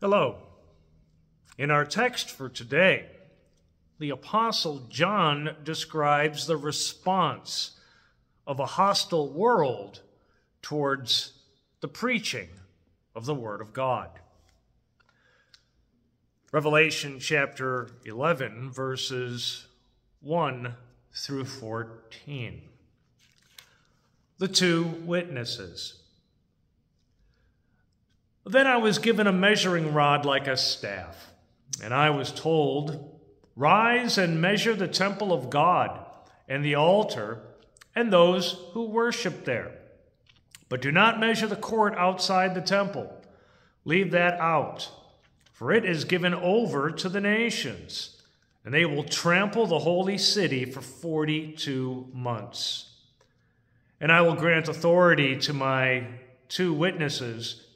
Hello. In our text for today, the Apostle John describes the response of a hostile world towards the preaching of the Word of God. Revelation chapter 11, verses 1 through 14. The two witnesses. Then I was given a measuring rod like a staff, and I was told, Rise and measure the temple of God, and the altar, and those who worship there. But do not measure the court outside the temple. Leave that out, for it is given over to the nations, and they will trample the holy city for 42 months. And I will grant authority to my two witnesses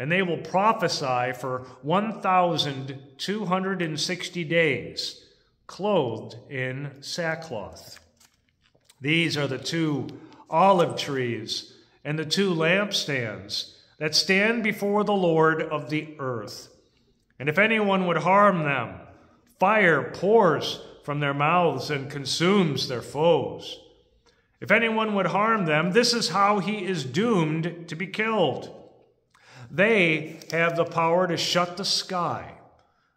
and they will prophesy for 1,260 days, clothed in sackcloth. These are the two olive trees and the two lampstands that stand before the Lord of the earth. And if anyone would harm them, fire pours from their mouths and consumes their foes. If anyone would harm them, this is how he is doomed to be killed. They have the power to shut the sky,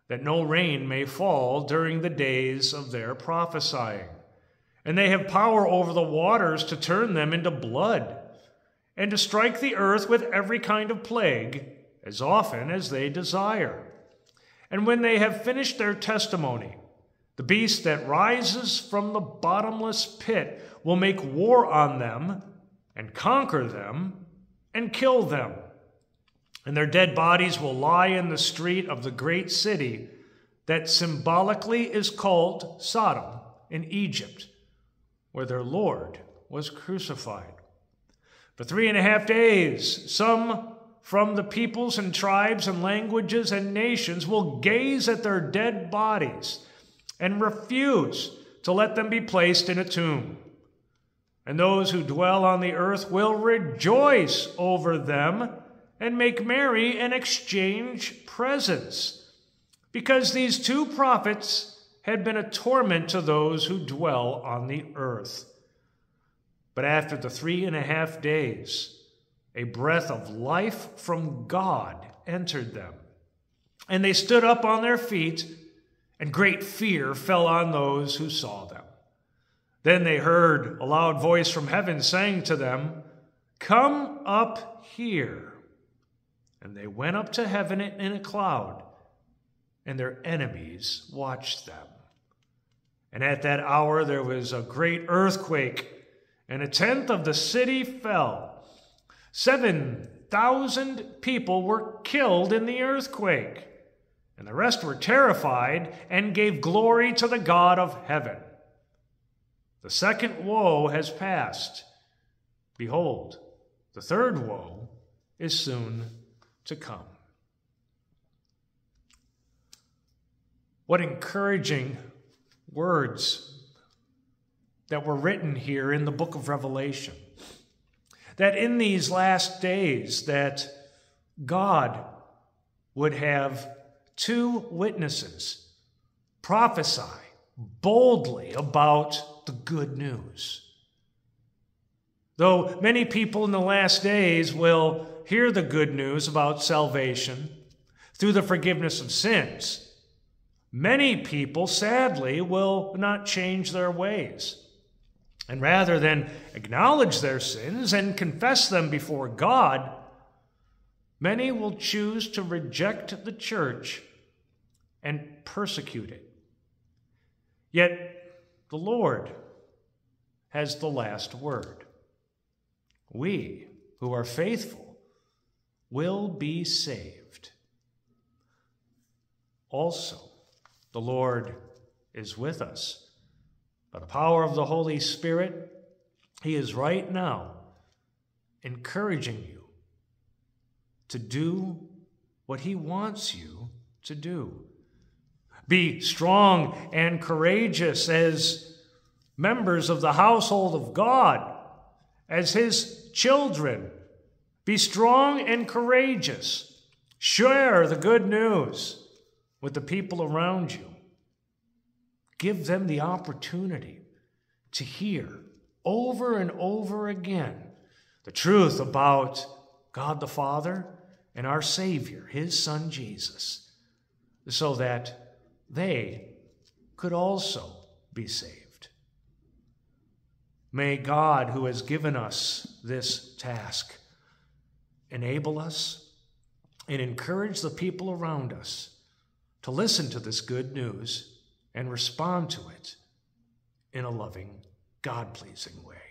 that no rain may fall during the days of their prophesying. And they have power over the waters to turn them into blood, and to strike the earth with every kind of plague, as often as they desire. And when they have finished their testimony, the beast that rises from the bottomless pit will make war on them, and conquer them, and kill them and their dead bodies will lie in the street of the great city that symbolically is called Sodom in Egypt, where their Lord was crucified. For three and a half days, some from the peoples and tribes and languages and nations will gaze at their dead bodies and refuse to let them be placed in a tomb. And those who dwell on the earth will rejoice over them and make merry and exchange presents, because these two prophets had been a torment to those who dwell on the earth. But after the three and a half days, a breath of life from God entered them. And they stood up on their feet, and great fear fell on those who saw them. Then they heard a loud voice from heaven saying to them, Come up here. And they went up to heaven in a cloud, and their enemies watched them. And at that hour there was a great earthquake, and a tenth of the city fell. Seven thousand people were killed in the earthquake, and the rest were terrified and gave glory to the God of heaven. The second woe has passed. Behold, the third woe is soon to come. What encouraging words that were written here in the book of Revelation. That in these last days that God would have two witnesses prophesy boldly about the good news. Though many people in the last days will hear the good news about salvation through the forgiveness of sins, many people, sadly, will not change their ways. And rather than acknowledge their sins and confess them before God, many will choose to reject the church and persecute it. Yet the Lord has the last word. We who are faithful will be saved. Also, the Lord is with us. By the power of the Holy Spirit, He is right now encouraging you to do what He wants you to do. Be strong and courageous as members of the household of God, as His children be strong and courageous. Share the good news with the people around you. Give them the opportunity to hear over and over again the truth about God the Father and our Savior, His Son Jesus, so that they could also be saved. May God, who has given us this task, enable us and encourage the people around us to listen to this good news and respond to it in a loving, God pleasing way.